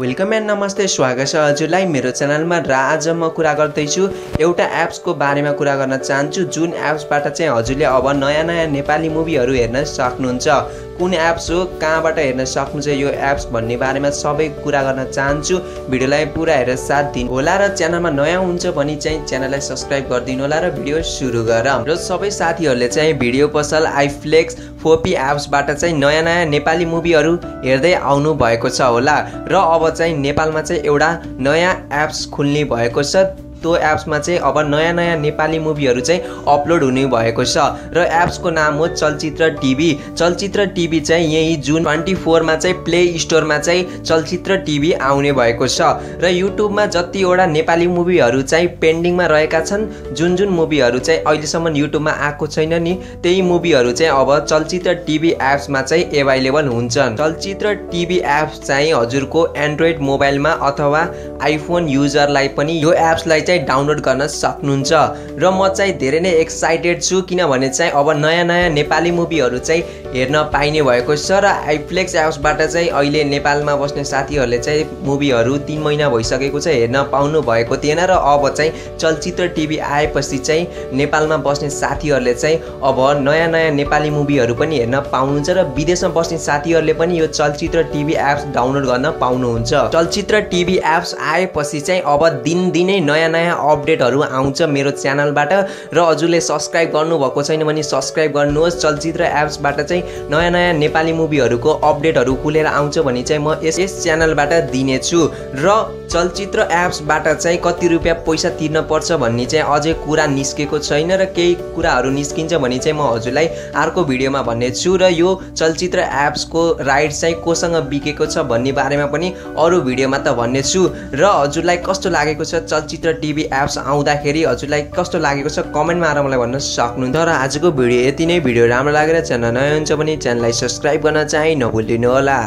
Welcome and नमस्ते स्वागत छ हजुरलाई। मेरो च्यानलमा र आज म कुरा गर्दैछु। एउटा एप्सको बारेमा कुरा गर्न चाहन्छु। जुन एप्सबाट चाहिँ हजुरले अब नयाँ नयाँ नेपाली मुभीहरू हेर्न सक्नुहुन्छ। कुन एप्स हो कहाँबाट हेर्न सक्नुहुन्छ यो एप्स भन्ने बारेमा सबै कुरा गर्न चाहन्छु। भिडियोलाई पुरा हेरेर साथ दिनु होला र च्यानलमा नयाँ हुन्छ भने चाहिँ च्यानललाई सब्सक्राइब गरिदिनु होला र भिडियो सुरु गरौँ। र सबै साथीहरूले चाहिँ भिडियो पसल आइफ्लेक्स फोपी एप्सबाट चाहिँ नयाँ नयाँ नेपाली मुभीहरू हेर्दै आउनु भएको छ होला। र अब चाहिँ नेपालमा चाहिँ एउटा नयाँ एप्स खुल्ने भएको छ। त्यो एप्समा चाहिँ अब नयाँ नयाँ नेपाली मुभीहरू चाहिँ अपलोड हुने भएको छ। र एप्सको नाम हो चलचित्र टिभी। चलचित्र टिभी चाहिँ यही जुन ट्वेन्टी फोरमा चाहिँ प्ले स्टोरमा चाहिँ चलचित्र टिभी आउने भएको छ। र युट्युबमा जतिवटा नेपाली मुभीहरू चाहिँ पेन्डिङमा रहेका छन् जुन जुन मुभीहरू चाहिँ अहिलेसम्म युट्युबमा आएको छैन नि त्यही मुभीहरू चाहिँ अब चलचित्र टिभी एप्समा चाहिँ एभाइलेबल हुन्छन्। चलचित्र टिभी एप्स चाहिँ हजुरको एन्ड्रोइड मोबाइलमा अथवा आइफोन युजरलाई पनि यो एप्सलाई चाहिँ डाउनलोड गर्न सक्नुहुन्छ र म चाहिँ धेरै नै एक्साइटेड छु किनभने चाहिँ अब नयाँ नयाँ नेपाली मुभीहरू चाहिँ हेर्न पाइने भएको छ र आइफ्लेक्स एप्सबाट चाहिँ अहिले नेपालमा बस्ने साथीहरूले चाहिँ मुभीहरू तिन महिना भइसकेको छ हेर्न पाउनु भएको थिएन र अब चाहिँ चलचित्र टिभी आएपछि चाहिँ नेपालमा बस्ने साथीहरूले चाहिँ अब नयाँ नयाँ नेपाली मुभीहरू पनि हेर्न पाउनुहुन्छ र विदेशमा बस्ने साथीहरूले पनि यो चलचित्र टिभी एप्स डाउनलोड गर्न पाउनुहुन्छ। चलचित्र टिभी एप्स आएपछि चाहिँ अब दिनदिनै नयाँ नयाँ अपडेटहरू आउँछ मेरो च्यानलबाट र हजुरले सब्सक्राइब गर्नुभएको छैन भने सब्सक्राइब गर्नुहोस्। चलचित्र एप्सबाट चाहिँ नयाँ नयाँ नेपाली मुभीहरूको अपडेटहरू खुलेर आउँछ भने चाहिँ म यस यस च्यानलबाट दिनेछु। र चलचित्र एप्सबाट चाहिँ कति रुपियाँ पैसा तिर्न पर्छ भन्ने चाहिँ अझै कुरा निस्केको छैन र केही कुराहरू निस्किन्छ भने चाहिँ म हजुरलाई अर्को भिडियोमा भन्नेछु र यो चलचित्र एप्सको राइट्स चाहिँ कोसँग बिकेको छ भन्ने बारेमा पनि अरू भिडियोमा त भन्नेछु र हजुरलाई कस्तो लागेको छ चलचित्र टिभी एप्स आउँदाखेरि हजुरलाई कस्तो लागेको छ कमेन्टमा आएर मलाई भन्न सक्नुहुन्छ र आजको भिडियो यति नै। भिडियो राम्रो लागेर च्यानल नयाँ हुन्छ भने च्यानललाई सब्सक्राइब गर्न चाहिँ नभुलिदिनु होला